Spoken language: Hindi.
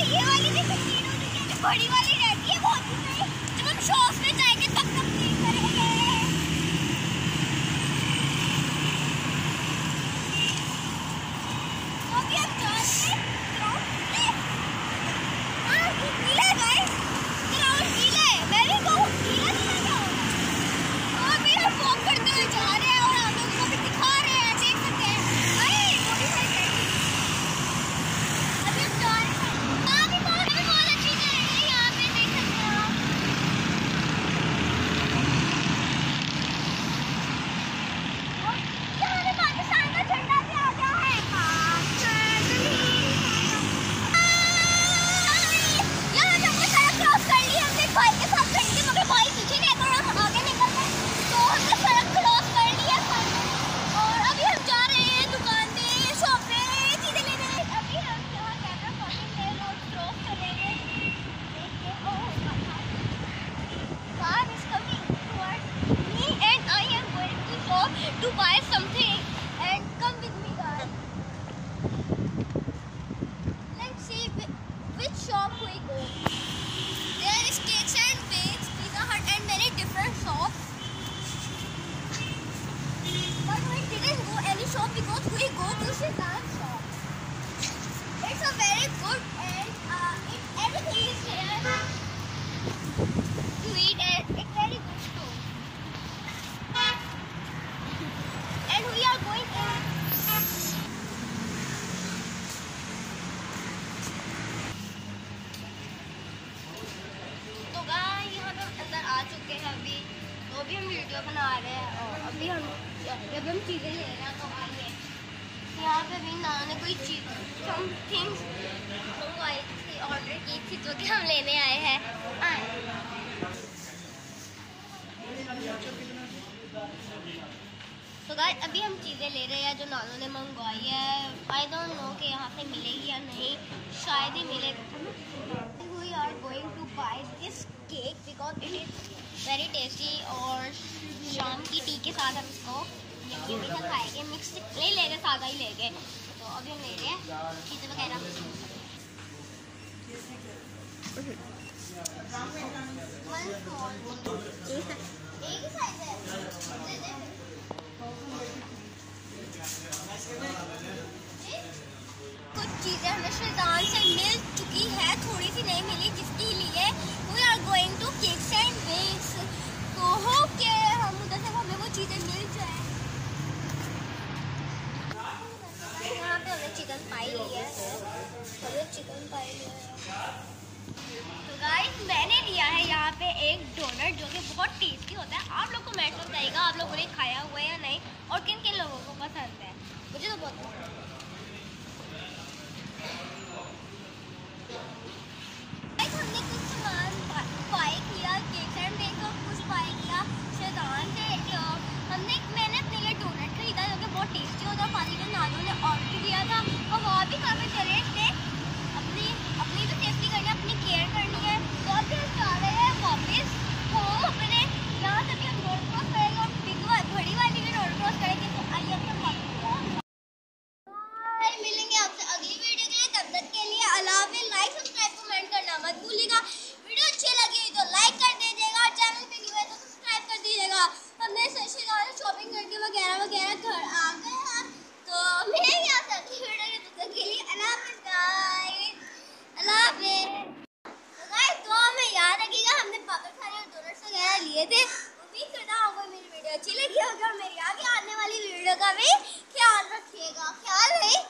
ये वाली भी तो बड़ी वाली to buy something. तो अभी हम वीडियो बना रहे हैं और अभी हम जब हम चीज़ें ले रहे हैं तो आइए यहाँ पे भी नाना ने कोई चीज़ सम थिंग्स ऑर्डर की थी, जो कि हम लेने आए हैं। तो गाय अभी हम चीज़ें ले रहे हैं जो नानों ने मंगवाई है। आई डोंट नो कि यहाँ से मिलेगी या नहीं, शायद ही मिले we are going to buy very tasty और शाम की टी के साथ हम इसको खाएँगे मिक्स नहीं ले सादा ही लेंगे। तो अभी हम ले रहे हैं चीज़ें वगैरह। एक साइज़ है। चिकन पाई लिया है। तो गाइस मैंने लिया है यहाँ पे एक डोनट जो कि बहुत टेस्टी होता है। आप लोग को मैं बताइएगा आप लोगों ने खाया हुआ है। का भी ख्याल रखिएगा ख्याल है?